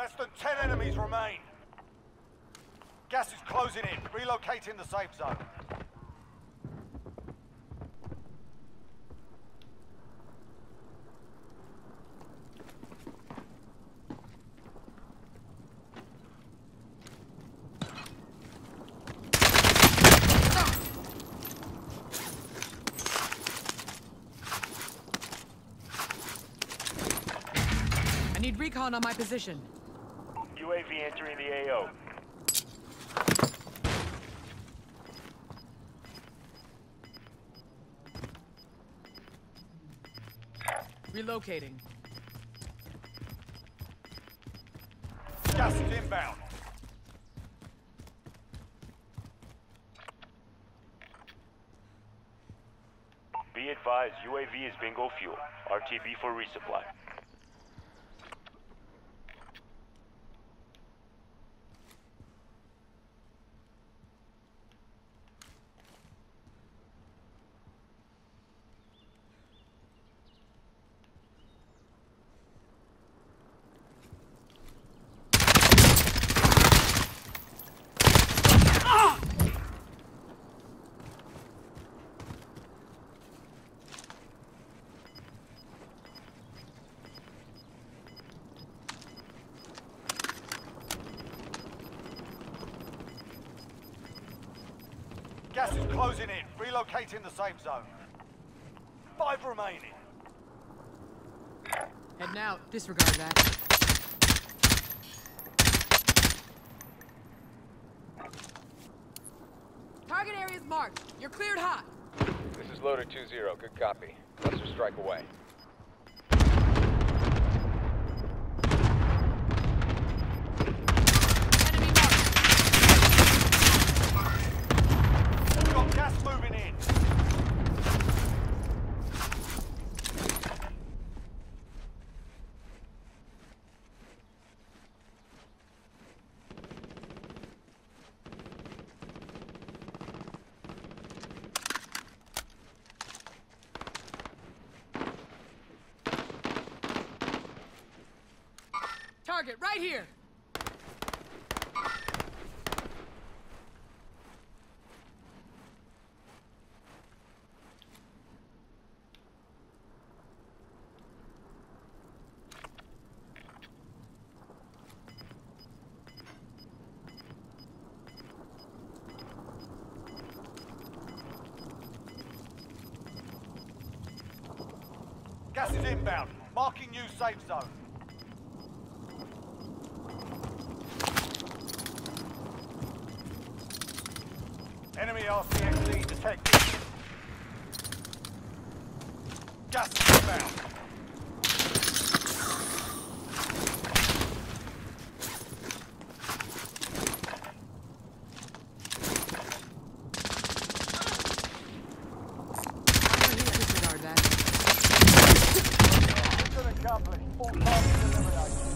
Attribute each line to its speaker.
Speaker 1: Less than 10 enemies remain. Gas is closing in. Relocating the safe zone.
Speaker 2: I need recon on my position.
Speaker 3: UAV entering the AO.
Speaker 2: Relocating.
Speaker 1: Gas is inbound.
Speaker 3: Be advised, UAV is bingo fuel. RTB for resupply.
Speaker 1: Gas is closing in. Relocating the safe zone. Five remaining.
Speaker 2: Heading out. Disregard that. Target area is marked. You're cleared hot.
Speaker 4: This is Loader 2-0. Good copy. Cluster strike away.
Speaker 2: Enemy marked.
Speaker 1: Got gas moving in.
Speaker 2: Target right here.
Speaker 1: Gas is inbound. Marking new safe zone. Enemy RCXD detected. Gas inbound.
Speaker 2: Disregard that.
Speaker 1: Mission accomplished.